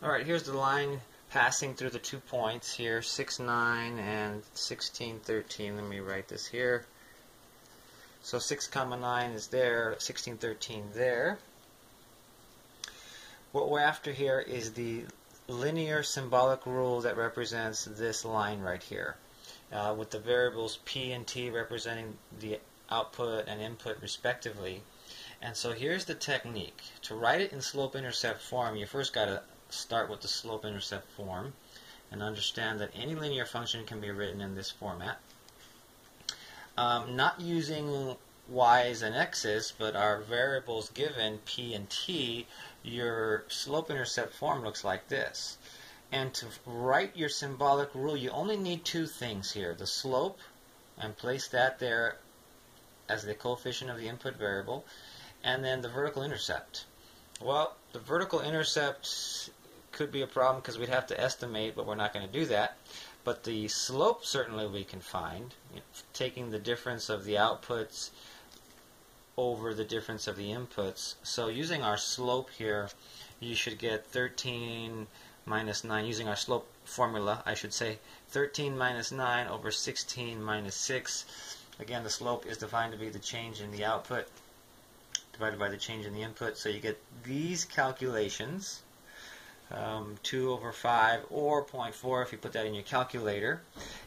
Alright, here's the line passing through the two points here, 6, 9 and 16, 13. Let me write this here. So 6 comma 9 is there, 16, 13 there. What we're after here is the linear symbolic rule that represents this line right here, uh, with the variables p and t representing the output and input respectively. And so here's the technique. To write it in slope-intercept form, you first got to start with the slope-intercept form and understand that any linear function can be written in this format. Um, not using y's and x's, but our variables given, p and t, your slope-intercept form looks like this. And to write your symbolic rule, you only need two things here. The slope, and place that there as the coefficient of the input variable, and then the vertical intercept. Well, the vertical intercept could be a problem because we'd have to estimate, but we're not going to do that. But the slope certainly we can find, you know, taking the difference of the outputs over the difference of the inputs. So using our slope here, you should get 13 minus 9, using our slope formula, I should say 13 minus 9 over 16 minus 6. Again, the slope is defined to be the change in the output divided by the change in the input. So you get these calculations, um, 2 over 5 or 0.4 if you put that in your calculator.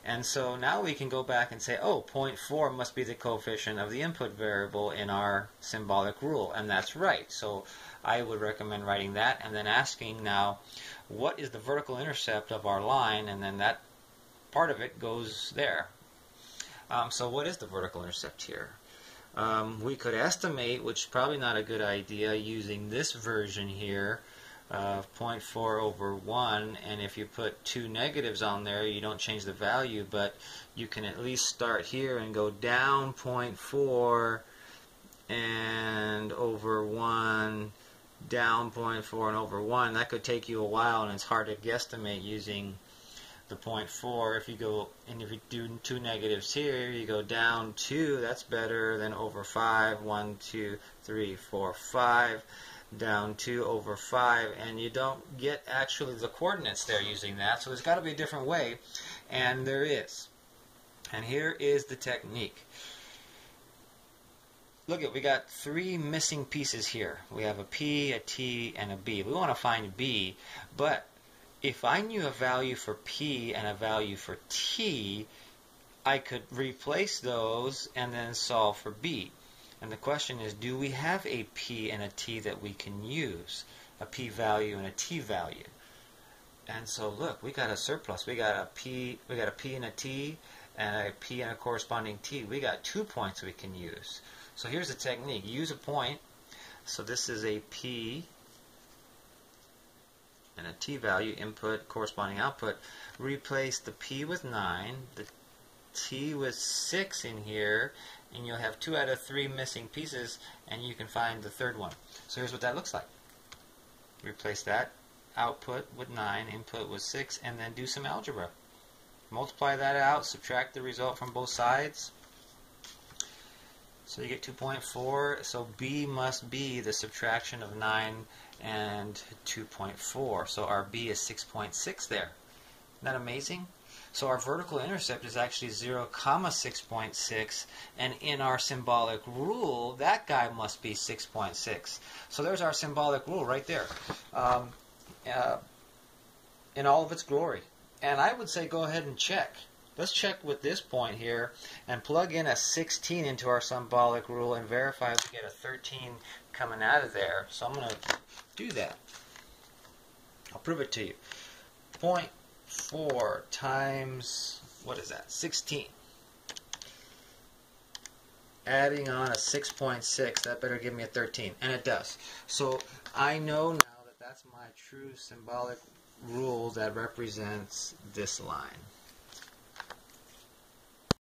And so now we can go back and say, oh, 0.4 must be the coefficient of the input variable in our symbolic rule. And that's right. So I would recommend writing that and then asking now, what is the vertical intercept of our line? And then that part of it goes there. Um, so what is the vertical intercept here? Um, we could estimate, which is probably not a good idea, using this version here of 0.4 over 1 and if you put two negatives on there you don't change the value but you can at least start here and go down 0.4 and over 1 down 0.4 and over 1 that could take you a while and it's hard to guesstimate using the 0.4. If you go, and if you do two negatives here, you go down 2, that's better than over 5. 1, 2, 3, 4, 5. Down 2 over 5. And you don't get actually the coordinates there using that. So there's got to be a different way. And there is. And here is the technique. Look at, we got three missing pieces here. We have a P, a T, and a B. We want to find B, but if I knew a value for P and a value for T, I could replace those and then solve for B. And the question is, do we have a P and a T that we can use? A P value and a T value. And so look, we got a surplus. We got a P, we got a P and a T, and a P and a corresponding T. We got two points we can use. So here's the technique. Use a point. So this is a P and a t value input corresponding output replace the p with 9 the t with 6 in here and you'll have two out of three missing pieces and you can find the third one so here's what that looks like replace that output with 9 input with 6 and then do some algebra multiply that out subtract the result from both sides so you get 2.4. So B must be the subtraction of 9 and 2.4. So our B is 6.6 there. Isn't that amazing? So our vertical intercept is actually 0, comma 6.6, and in our symbolic rule, that guy must be 6.6. So there's our symbolic rule right there, um, uh, in all of its glory. And I would say go ahead and check. Let's check with this point here and plug in a 16 into our symbolic rule and verify we get a 13 coming out of there. So I'm going to do that. I'll prove it to you. 0.4 times, what is that, 16. Adding on a 6.6, that better give me a 13. And it does. So I know now that that's my true symbolic rule that represents this line.